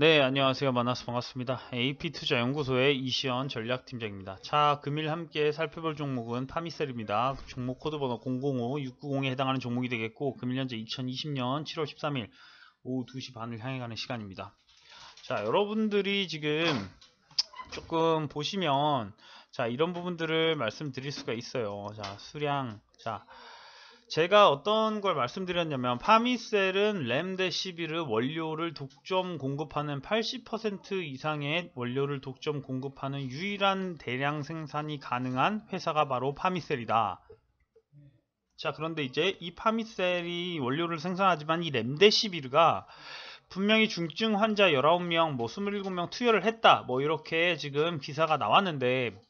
네, 안녕하세요. 만나서 반갑습니다. AP투자연구소의 이시연 전략팀장입니다. 자, 금일 함께 살펴볼 종목은 파미셀입니다. 종목 코드번호 005690에 해당하는 종목이 되겠고, 금일 현재 2020년 7월 13일 오후 2시 반을 향해 가는 시간입니다. 자, 여러분들이 지금 조금 보시면, 자, 이런 부분들을 말씀드릴 수가 있어요. 자, 수량, 자, 제가 어떤 걸 말씀드렸냐면 파미셀은 램데시비르 원료를 독점 공급하는 80% 이상의 원료를 독점 공급하는 유일한 대량 생산이 가능한 회사가 바로 파미셀이다. 자 그런데 이제 이 파미셀이 원료를 생산하지만 이 램데시비르가 분명히 중증 환자 19명, 뭐 27명 투여를 했다. 뭐 이렇게 지금 기사가 나왔는데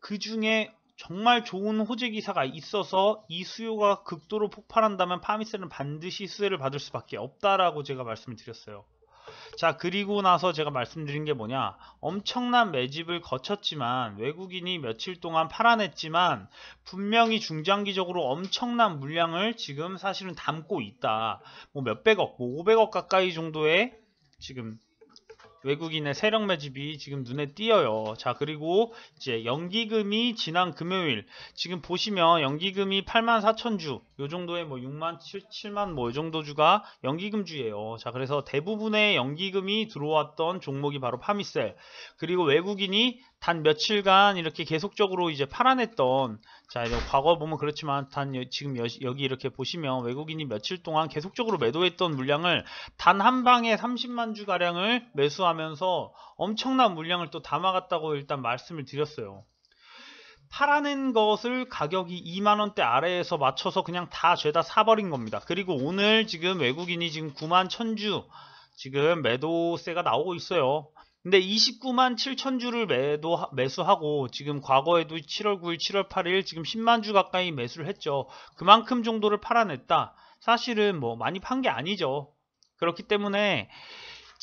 그 중에 정말 좋은 호재 기사가 있어서 이 수요가 극도로 폭발한다면 파미셀은 반드시 수혜를 받을 수밖에 없다라고 제가 말씀을 드렸어요. 자 그리고 나서 제가 말씀드린 게 뭐냐 엄청난 매집을 거쳤지만 외국인이 며칠 동안 팔아냈지만 분명히 중장기적으로 엄청난 물량을 지금 사실은 담고 있다 뭐 몇백억 뭐 500억 가까이 정도의 지금 외국인의 세력 매집이 지금 눈에 띄어요. 자, 그리고 이제 연기금이 지난 금요일 지금 보시면 연기금이 8만 4천 주, 요 정도의 뭐 6만 7, 만뭐 이 정도 주가 연기금 주예요. 자, 그래서 대부분의 연기금이 들어왔던 종목이 바로 파미셀. 그리고 외국인이 단 며칠간 이렇게 계속적으로 이제 팔아냈던 자 과거 보면 그렇지만 단 지금 여, 기 이렇게 보시면 외국인이 며칠 동안 계속적으로 매도했던 물량을 단 한 방에 30만 주 가량을 매수하면서 엄청난 물량을 또 담아갔다고 일단 말씀을 드렸어요. 팔아낸 것을 가격이 2만원대 아래에서 맞춰서 그냥 다 죄다 사버린 겁니다. 그리고 오늘 지금 외국인이 지금 9만 1000주 지금 매도세가 나오고 있어요. 근데 29만 7천 주를 매도 매수하고 지금 과거에도 7월 9일, 7월 8일 지금 10만 주 가까이 매수를 했죠. 그만큼 정도를 팔아냈다. 사실은 뭐 많이 판 게 아니죠. 그렇기 때문에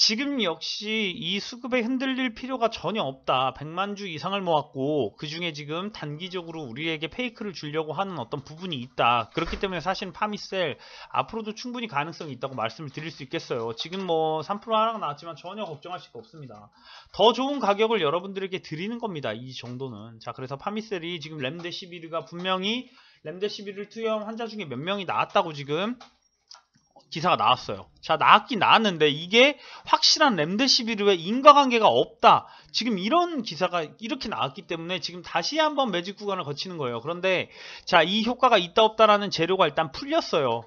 지금 역시 이 수급에 흔들릴 필요가 전혀 없다. 100만 주 이상을 모았고 그 중에 지금 단기적으로 우리에게 페이크를 주려고 하는 어떤 부분이 있다. 그렇기 때문에 사실 파미셀 앞으로도 충분히 가능성이 있다고 말씀을 드릴 수 있겠어요. 지금 뭐 3% 하락 나왔지만 전혀 걱정할 수가 없습니다. 더 좋은 가격을 여러분들에게 드리는 겁니다. 이 정도는. 자 그래서 파미셀이 지금 램데시비르가 분명히 램데시비르를 투여한 환자 중에 몇 명이 나왔다고 지금 기사가 나왔어요. 자, 나왔긴 나왔는데 이게 확실한 램데시비르의 인과관계가 없다. 지금 이런 기사가 이렇게 나왔기 때문에 지금 다시 한번 매직 구간을 거치는 거예요. 그런데 자, 이 효과가 있다 없다라는 재료가 일단 풀렸어요.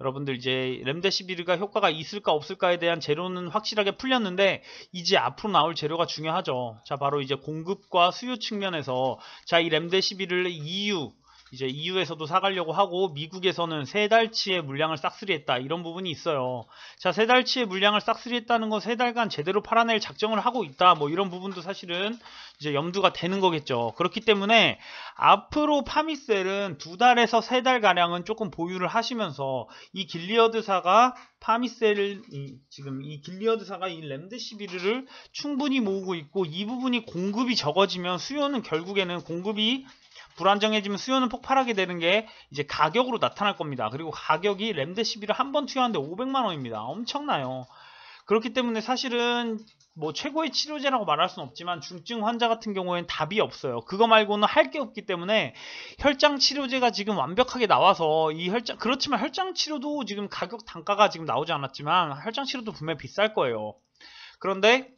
여러분들 이제 램데시비르가 효과가 있을까 없을까에 대한 재료는 확실하게 풀렸는데 이제 앞으로 나올 재료가 중요하죠. 자, 바로 이제 공급과 수요 측면에서 자, 이 램데시비르의 EU 이제 EU에서도 사가려고 하고 미국에서는 세 달치의 물량을 싹쓸이했다 이런 부분이 있어요. 자, 세 달치의 물량을 싹쓸이했다는 건 세 달간 제대로 팔아낼 작정을 하고 있다. 뭐 이런 부분도 사실은 이제 염두가 되는 거겠죠. 그렇기 때문에 앞으로 파미셀은 두 달에서 세 달 가량은 조금 보유를 하시면서 이 길리어드사가 파미셀을 이, 지금 이 길리어드사가 이 램드시비르를 충분히 모으고 있고 이 부분이 공급이 적어지면 수요는 결국에는 공급이 불안정해지면 수요는 폭발하게 되는 게 이제 가격으로 나타날 겁니다. 그리고 가격이 램데시비를 한 번 투여하는데 500만 원입니다. 엄청나요. 그렇기 때문에 사실은 뭐 최고의 치료제라고 말할 수는 없지만 중증 환자 같은 경우에는 답이 없어요. 그거 말고는 할 게 없기 때문에 혈장 치료제가 지금 완벽하게 나와서 이 혈장 그렇지만 혈장 치료도 지금 가격 단가가 지금 나오지 않았지만 혈장 치료도 분명히 비쌀 거예요. 그런데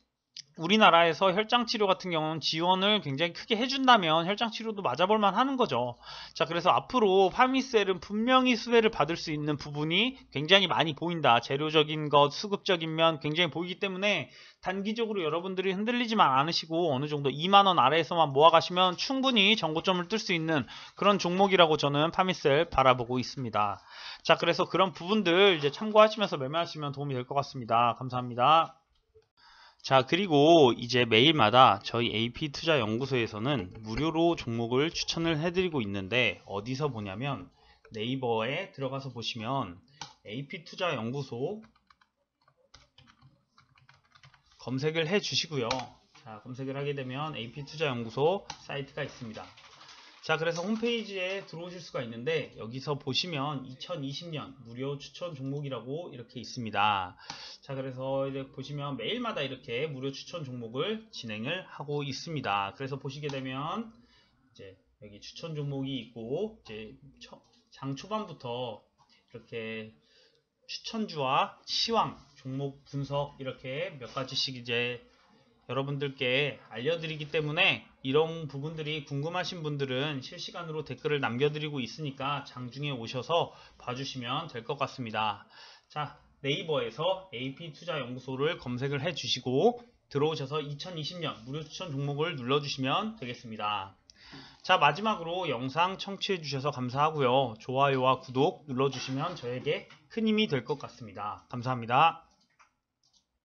우리나라에서 혈장 치료 같은 경우는 지원을 굉장히 크게 해준다면 혈장 치료도 맞아볼만 하는 거죠. 자, 그래서 앞으로 파미셀은 분명히 수혜를 받을 수 있는 부분이 굉장히 많이 보인다. 재료적인 것, 수급적인 면 굉장히 보이기 때문에 단기적으로 여러분들이 흔들리지만 않으시고 어느 정도 2만원 아래에서만 모아가시면 충분히 정고점을 뜰 수 있는 그런 종목이라고 저는 파미셀 바라보고 있습니다. 자, 그래서 그런 부분들 이제 참고하시면서 매매하시면 도움이 될 것 같습니다. 감사합니다. 자 그리고 이제 매일마다 저희 AP투자연구소에서는 무료로 종목을 추천을 해드리고 있는데 어디서 보냐면 네이버에 들어가서 보시면 AP투자연구소 검색을 해 주시고요. 자 검색을 하게 되면 AP투자연구소 사이트가 있습니다 자, 그래서 홈페이지에 들어오실 수가 있는데 여기서 보시면 2020년 무료 추천 종목이라고 이렇게 있습니다. 자, 그래서 이제 보시면 매일마다 이렇게 무료 추천 종목을 진행을 하고 있습니다. 그래서 보시게 되면 이제 여기 추천 종목이 있고 이제 초- 장 초반부터 이렇게 추천주와 시황 종목 분석 이렇게 몇 가지씩 이제 여러분들께 알려드리기 때문에 이런 부분들이 궁금하신 분들은 실시간으로 댓글을 남겨드리고 있으니까 장중에 오셔서 봐주시면 될 것 같습니다. 자, 네이버에서 AP투자연구소를 검색을 해주시고 들어오셔서 2020년 무료 추천 종목을 눌러주시면 되겠습니다. 자, 마지막으로 영상 청취해주셔서 감사하고요. 좋아요와 구독 눌러주시면 저에게 큰 힘이 될 것 같습니다. 감사합니다.